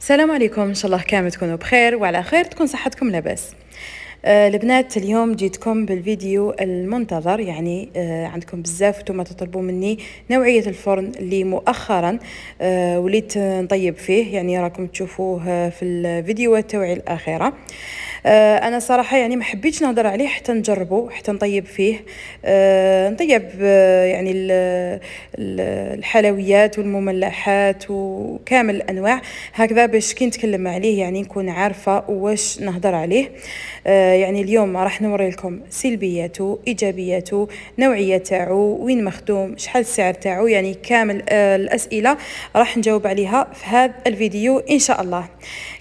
السلام عليكم. إن شاء الله كامل تكونوا بخير وعلى خير تكون صحتكم لاباس. آه البنات اليوم جيتكم بالفيديو المنتظر يعني آه عندكم بزاف وأنتم تطلبوا مني نوعية الفرن اللي مؤخرا آه وليت نطيب فيه يعني راكم تشوفوه في الفيديوهات توعي الأخيرة. آه أنا صراحة يعني ما حبيتش نهضر عليه حتى نجربه حتى نطيب فيه. آه نطيب آه يعني الحلويات والمملحات وكامل الأنواع. هكذا باش كي نتكلم عليه يعني نكون عارفة واش نهضر عليه. آه يعني اليوم راح نوري لكم سلبياته إيجابياته نوعية تاعو وين مخدوم شحال السعر تاعو يعني كامل آه الأسئلة راح نجاوب عليها في هذا الفيديو إن شاء الله.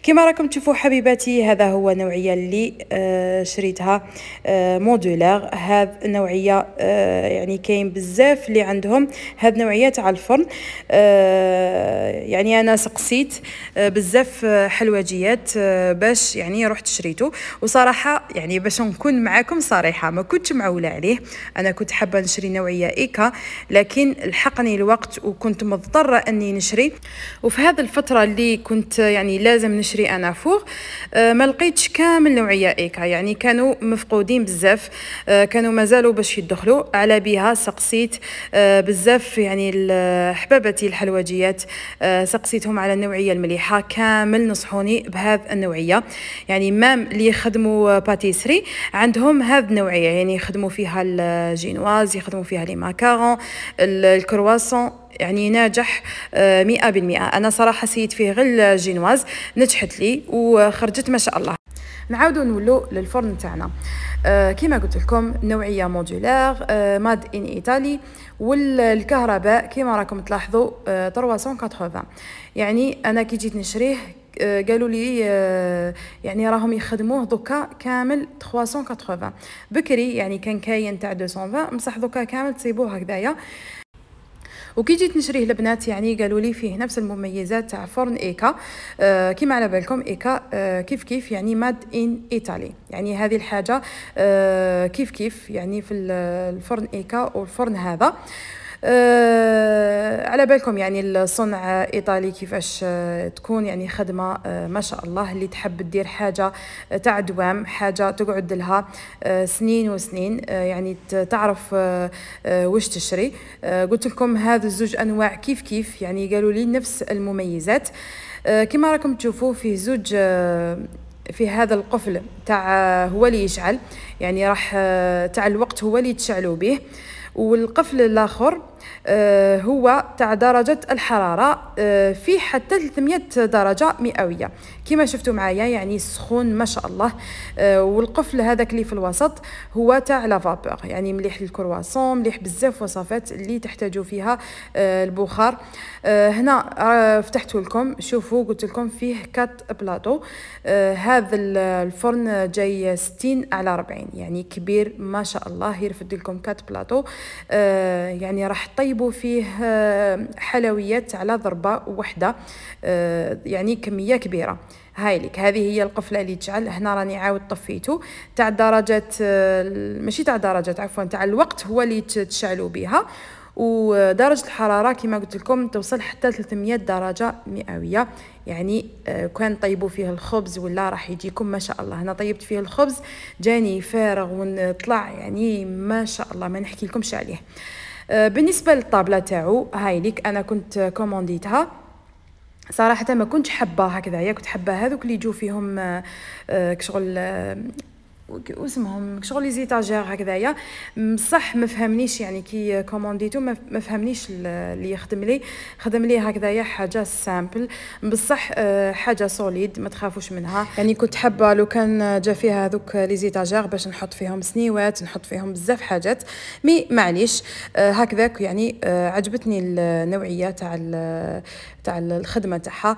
كما راكم تشوفوا حبيباتي هذا هو النوعيه اللي آه شريتها آه مودولار هذا النوعيه آه يعني كاين بزاف اللي عندهم هذه النوعيه تاع الفرن. يعني أنا سقسيت بزاف حلوجيات آه باش يعني رحت شريته. وصراحة يعني باش نكون معاكم صريحة ما كنتش معولة عليه. أنا كنت حابة نشري نوعية إيكا لكن لحقني الوقت وكنت مضطرة أني نشري. وفي هذه الفترة اللي كنت يعني لازم نشري أنا فوق ما لقيتش كامل نوعية إيكا يعني كانوا مفقودين بزاف آه كانوا مازالوا باش يدخلوا على بها سقسيت آه بزاف يعني حبابتي الحلوجيات آه سقسيتهم على النوعية المليحة. كامل نصحوني بهذه النوعية. يعني même اللي يخدموا pâtisserie عندهم هذه النوعية يعني يخدموا فيها الجينواز يخدموا فيها les macarons الكرواسون يعني ناجح مئة بالمئة. أنا صراحة سيت فيه غير الجينواز نجحت لي وخرجت ما شاء الله. نعاودو نولو للفرن تاعنا. آه كما قلت لكم نوعية مودولار آه ماد ان ايطالي والكهرباء كما راكم تلاحظوا آه 380 يعني أنا كي جيت نشريه آه قالوا لي آه يعني راهم يخدموه دوكا كامل 380 بكري يعني كان كاين تاع 220 بصح دوكا كامل تصيبوه هكذايا. وكي جيت نشريه البنات يعني قالوا لي فيه نفس المميزات تاع فرن إيكا. آه كيما على بالكم إيكا آه كيف كيف يعني ماد ان ايطالي يعني هذه الحاجة آه كيف كيف يعني في الفرن إيكا والفرن هذا. آه على بالكم يعني الصنع إيطالي كيفاش آه تكون يعني خدمة آه ما شاء الله اللي تحب دير حاجة تاع دوام حاجة تقعد لها آه سنين وسنين آه يعني تعرف آه آه واش تشري. آه قلت لكم هذا الزوج أنواع كيف كيف يعني قالوا لي نفس المميزات. آه كما راكم تشوفوا فيه زوج آه في هذا القفل تاع هو اللي يشعل يعني راح تاع الوقت هو اللي تشعلوا به. والقفل الآخر آه هو تاع درجة الحرارة آه فيه حتى 300 درجة مئوية. كما شفتوا معايا يعني سخون ما شاء الله. آه والقفل هذاك اللي في الوسط هو تاع لافابور يعني مليح للكرواسون مليح بزاف وصفات اللي تحتاجوا فيها البخار. هنا فتحته لكم. شوفوا قلت لكم فيه quatre plateaux. هذا الفرن جاي 60 على 40 يعني كبير ما شاء الله يرفد لكم quatre plateaux. يعني راح طيبوا فيه حلويات على ضربة واحدة يعني كمية كبيرة. هاي لك هذه هي القفلة اللي تجعل هنا راني عاود طفيته. تاع درجه ماشي تاع درجه عفوا تاع الوقت هو اللي تشعلوا بها ودرجة الحرارة كما قلت لكم توصل حتى 300 درجة مئوية. يعني كان طيبوا فيه الخبز ولا راح يجيكم؟ ما شاء الله. أنا طيبت فيه الخبز جاني فارغ ونطلع يعني ما شاء الله ما نحكي لكمش عليه. بالنسبة للطابلة تاعو هاي ليك أنا كنت كومونديتها. صراحة ما كنتش حابة هكذايا كنت حابة هذوك اللي يجوا فيهم كشغل واسمهم شغل les étagères هكذايا. بصح ما فهمنيش يعني كي commandيتو ما فهمنيش اللي يخدم لي. خدم لي هكذايا حاجة simple بصح حاجة solide ما تخافوش منها. يعني كنت حابة لو كان جا فيها هذوك les étagères باش نحط فيهم سنيوات نحط فيهم بزاف حاجات. mais معليش هكذاك يعني عجبتني النوعية تاع تاع الخدمة تاعها.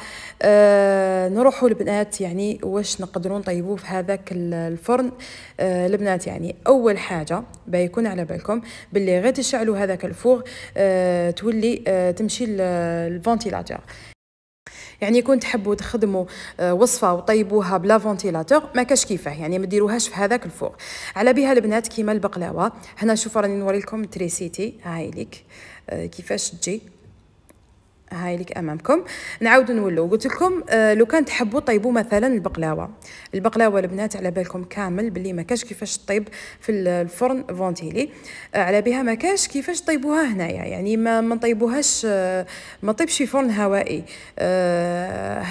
نروحوا البنات يعني واش نقدروا نطيبوا في هذاك الفرن. آه البنات يعني أول حاجة بيكون على بالكم باللي غير تشعلوا هذاك ال four آه تولي آه تمشي ال ventilateur يعني كنت تحبوا تخدموا وصفة وطيبوها بلا ventilateur ما كاش كيفاه. يعني ما ديروهاش في هذاك ال four على بها البنات كيما البقلاوة. هنا شوفوا راني نوري لكم électricité هاي ليك. كيفاش تجي. هاي لك أمامكم. نعاود نولو. قلت لكم آه لو كان تحبوا طيبوا مثلا البقلاوة. البقلاوة البنات على بالكم كامل باللي ما كاش كيفاش طيب في الفرن ventilé. آه على بها ما كاش كيفاش طيبوها هنايا. يعني ما ما نطيبوهاش آه ما طيبش في فرن هوائي.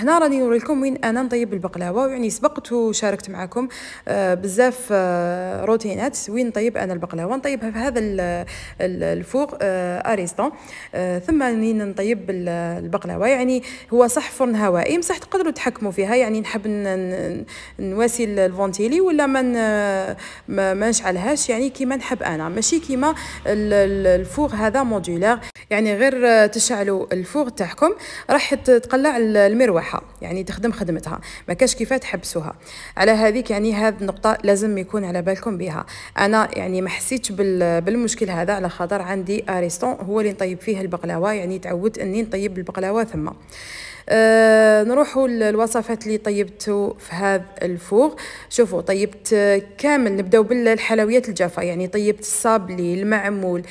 هنا راني نوري لكم وين أنا نطيب البقلاوة. يعني سبقت وشاركت معكم بزاف روتينات وين نطيب أنا البقلاوة. نطيبها في هذا ال four أريستون. آه ثم نطيب البقلاوة يعني هو صح فرن هوائي بصح تقدروا تحكموا فيها يعني نحب نواسي ال ventilé ولا ما ما نشعلهاش يعني كيما نحب أنا. ماشي كيما ال four هذا modulaire يعني غير تشعلوا ال four تاعكم راح تقلع المروحة يعني تخدم خدمتها. ما كاش كيف تحبسوها. على هذيك يعني هذه النقطة لازم يكون على بالكم بها. أنا يعني ما حسيتش بالمشكل هذا على خاطر عندي اريستون هو اللي نطيب فيه البقلاوة يعني تعودت أني نطيب البقلاوه ثم. آه نروحوا للوصفات اللي طيبتو في هذا ال four شوفوا طيبت كامل. نبداو بالحلويات الجافة. يعني طيبت الصابلي المعمول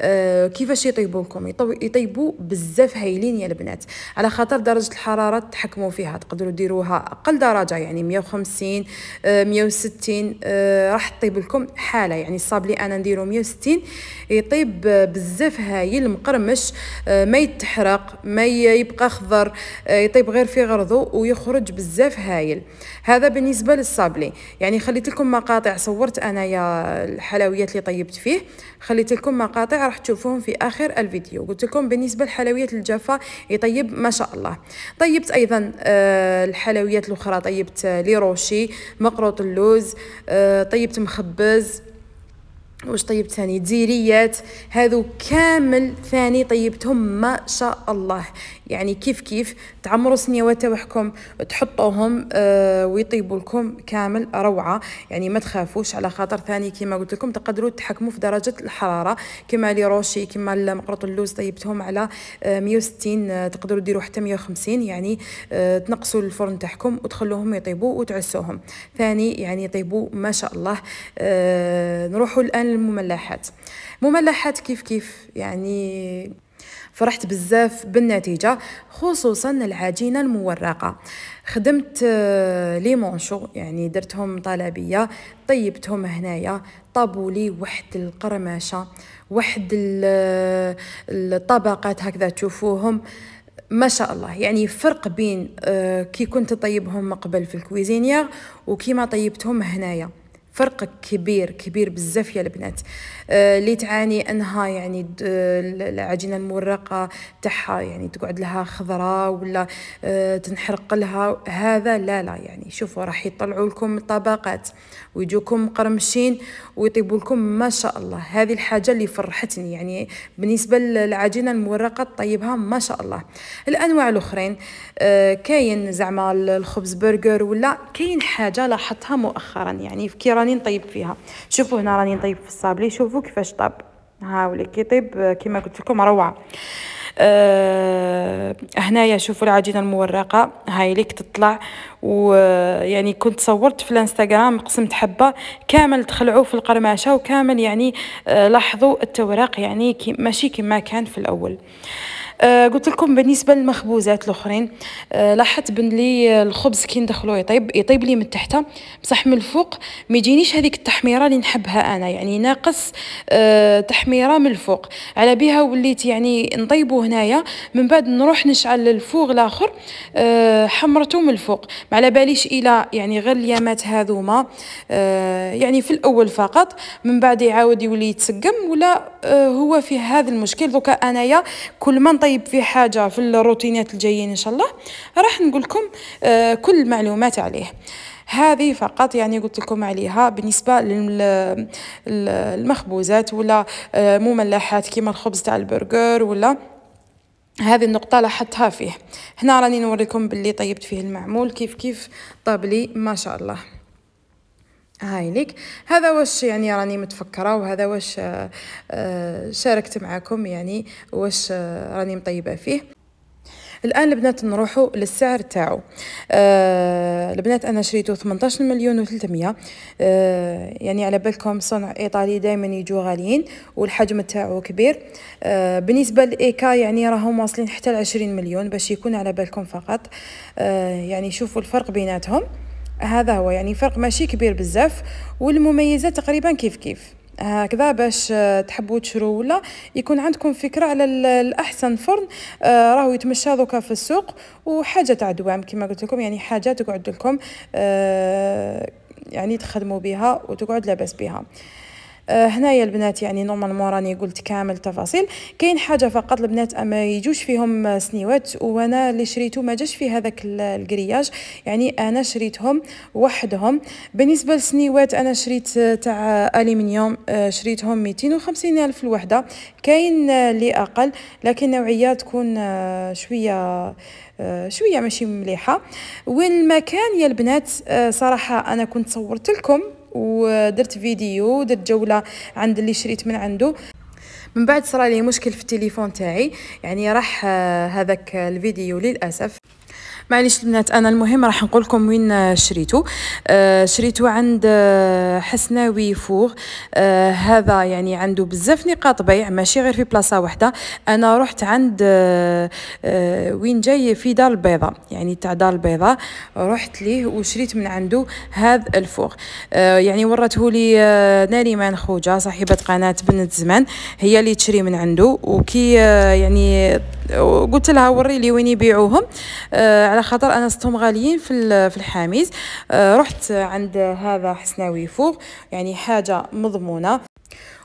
آه كيفاش يطيبوا لكم يطيبوا بزاف هايلين يا البنات. على خاطر درجة الحرارة تحكموا فيها. تقدروا ديروها أقل درجة يعني 150 آه 160 آه راح تطيب لكم حالة. يعني الصابلي أنا نديرو 160 يطيب بزاف هايل مقرمش آه ما يتحرق ما يبقى خضر آه، يطيب غير في غرضه ويخرج بزاف هايل. هذا بالنسبة للصابلي. يعني خليت لكم مقاطع صورت انايا الحلويات اللي طيبت فيه. خليت لكم مقاطع راح تشوفوهم في آخر الفيديو. قلت لكم بالنسبة للحلويات الجافة يطيب ما شاء الله. طيبت أيضا آه، الحلويات الأخرى. طيبت لي روشي مقروط اللوز آه، طيبت مخبز. واش طيبت ثاني؟ دزيريات هذو كامل ثاني طيبتهم ما شاء الله. يعني كيف كيف؟ تعمروا سنيوات تاعكم تحطوهم آه ويطيبوا لكم كامل روعة. يعني ما تخافوش على خاطر ثاني كما قلت لكم تقدروا تحكموا في درجة الحرارة. كما لي روشي كما مقرط اللوز طيبتهم على آه 160 آه تقدروا ديروا حتى 150 يعني آه تنقصوا الفرن تاعكم وتخلوهم يطيبوا وتعسوهم. ثاني يعني يطيبوا ما شاء الله. آه نروحوا الآن للمملحات مملحات كيف كيف؟ يعني فرحت بزاف بالنتيجة خصوصا العجينة المورقة. خدمت آه، لي مونشو يعني درتهم طلبية طيبتهم هنايا طابوا لي واحد القرمشه واحد الطبقات هكذا تشوفوهم. ما شاء الله يعني فرق بين آه، كي كنت طيبهم قبل في الكويزينيير وكيما طيبتهم هنايا. فرق كبير كبير بزاف يا البنات. آه اللي تعاني أنها يعني العجينة المورقة تاعها يعني تقعد لها خضراء ولا آه تنحرق لها. هذا لا لا يعني شوفوا راح يطلعوا لكم طبقات ويجوكم مقرمشين ويطيبوا لكم ما شاء الله. هذه الحاجة اللي فرحتني يعني بالنسبة للعجينة المورقة طيبها ما شاء الله. الأنواع الأخرين آه كاين زعما الخبز برجر ولا كاين حاجة لاحظتها مؤخرا يعني كي راني نطيب فيها. شوفوا هنا راني نطيب في الصابلي شوفوا كيفاش طاب. هاولي كيطيب كما قلت لكم روعة. أه هنايا شوفوا العجينة المورقة. هاي ليك تطلع. ويعني كنت صورت في الانستغرام قسمت حبه كامل تخلعوا في القرماشة وكامل يعني أه لاحظوا التوراق يعني كي ماشي كما كان في الأول. أه آه قلت لكم بالنسبة للمخبوزات الأخرين آه لاحظت بلي الخبز كي ندخلو يطيب يطيب لي من تحت بصح من الفوق ما يجينيش هذيك التحميرة اللي نحبها أنا يعني ناقص آه تحميرة من الفوق. على بها وليت يعني نطيبو هنايا من بعد نروح نشعل الفوغ الآخر حمرته من الفوق. ما على باليش إلى يعني غير اليامات هذوما يعني في الأول فقط من بعد يعاود يولي يتسقم ولا هو فيه هذا المشكل. دوكا أنايا كل ما نطيب في حاجة في الروتينات الجايين إن شاء الله راح نقول لكم آه كل المعلومات عليه. هذه فقط يعني قلت لكم عليها بالنسبة للمخبوزات ولا آه مملحات كيما الخبز تاع البرجر ولا هذه النقطة لاحظتها فيه. هنا راني نوريكم باللي طيبت فيه المعمول كيف كيف طاب لي ما شاء الله. هاي ليك هذا واش يعني راني متفكرة وهذا واش آه، آه، شاركت معكم يعني واش آه، راني مطيبة فيه. الآن البنات نروحوا للسعر تاعو. آه البنات أنا شريته 18 مليون و300 آه يعني على بالكم صنع إيطالي دائما يجوا غاليين والحجم تاعو كبير. آه بالنسبة لإيكا يعني راهم واصلين حتى ل 20 مليون باش يكون على بالكم فقط. آه يعني شوفوا الفرق بيناتهم. هذا هو يعني فرق ماشي كبير بزاف والمميزات تقريبا كيف كيف؟ هكذا باش تحبوا تشرو ولا يكون عندكم فكرة على الأحسن فرن آه، راهو يتمشى دوكا في السوق وحاجة تاع دوام كما قلت لكم يعني حاجة تقعد لكم آه، يعني تخدموا بها وتقعد لاباس بها. آه هنايا البنات يعني normalement راني قلت كامل التفاصيل كاين حاجة فقط البنات اما يجوش فيهم سنيوات وأنا اللي شريته ما جاش في هذاك ال grillage يعني أنا شريتهم وحدهم. بالنسبة للسنيوات أنا شريت تاع الومنيوم آه شريتهم 250 ألف الوحدة. كاين اللي أقل لكن نوعية تكون آه شوية آه شوية ماشي مليحة. والمكان يا البنات آه صراحة أنا كنت صورت لكم. ودرت فيديو درت جولة عند اللي شريت من عنده. من بعد صرا لي مشكل في التليفون تاعي يعني راح هذاك الفيديو للأسف. معليش البنات أنا المهم راح نقول لكم وين شريته آه شريته عند آه حسناوي فوغ. آه هذا يعني عنده بزاف نقاط بيع ماشي غير في بلاصة واحدة أنا رحت عند آه وين جاي؟ في دار البيضاء يعني تاع دار البيضاء. رحت ليه وشريت من عنده هذا الفوغ. يعني ورته لي ناريمان خوجة صاحبة قناة بنت زمان. هي اللي تشري من عنده وكي يعني قلت لها وري لي وين يبيعوهم. على خاطر أنا ستهم غاليين في في الحاميز آه رحت عند هذا حسناوي فوق يعني حاجة مضمونة.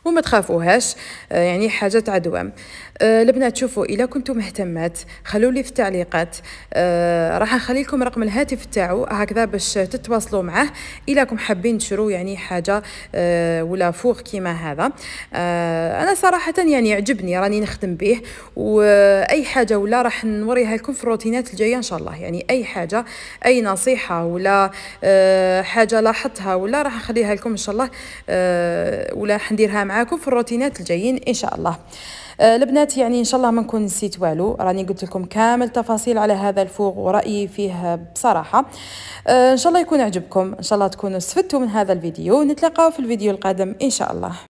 وما تخافوهاش آه يعني حاجة تاع دوام آه البنات شوفوا اذا كنتم مهتمات خلوا لي في التعليقات. آه راح نخلي لكم رقم الهاتف تاعو هكذا باش تتواصلوا معاه اذا كم حابين تشرو يعني حاجة آه ولا فوق كيما هذا. آه أنا صراحة يعني عجبني راني نخدم به وأي حاجة ولا راح نوريها لكم في الروتينات الجاية إن شاء الله. يعني أي حاجة أي نصيحة ولا آه حاجة لاحظتها ولا راح نخليها لكم إن شاء الله آه ولا حنديرها معاكم في الروتينات الجايين إن شاء الله. آه البنات يعني إن شاء الله ما نكون نسيت والو. راني قلت لكم كامل تفاصيل على هذا الفوق ورأيي فيه بصراحة. آه إن شاء الله يكون عجبكم إن شاء الله تكونوا استفدتوا من هذا الفيديو. نتلاقاو في الفيديو القادم إن شاء الله.